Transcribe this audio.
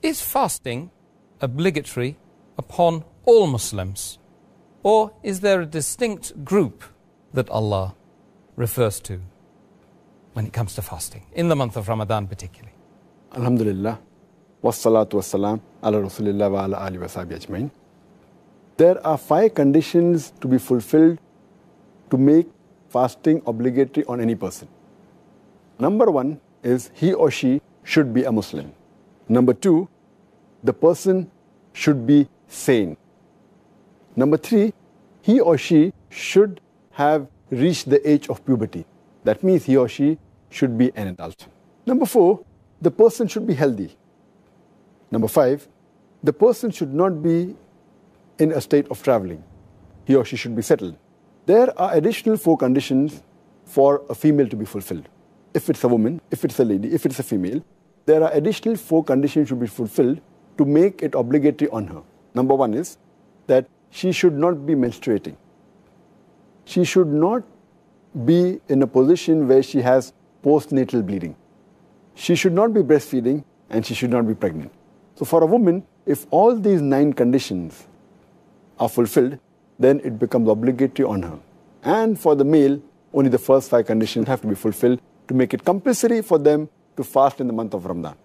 Is fasting obligatory upon all Muslims? Or is there a distinct group that Allah refers to when it comes to fasting, in the month of Ramadan particularly? Alhamdulillah. Wassalatu wassalam ala Rasulillah wa ala ali wa ajmain. There are five conditions to be fulfilled to make fasting obligatory on any person. Number one is he or she should be a Muslim. Number two, the person should be sane. Number three, he or she should have reached the age of puberty. That means he or she should be an adult. Number four, the person should be healthy. Number five, the person should not be in a state of traveling. He or she should be settled. There are additional four conditions for a female to be fulfilled. If it's a woman, if it's a lady, if it's a female, there are additional four conditions to be fulfilled to make it obligatory on her. Number one is that she should not be menstruating. She should not be in a position where she has postnatal bleeding. She should not be breastfeeding and she should not be pregnant. So, for a woman, if all these nine conditions are fulfilled, then it becomes obligatory on her. And for the male, only the first five conditions have to be fulfilled to make it compulsory for them to fast in the month of Ramadan.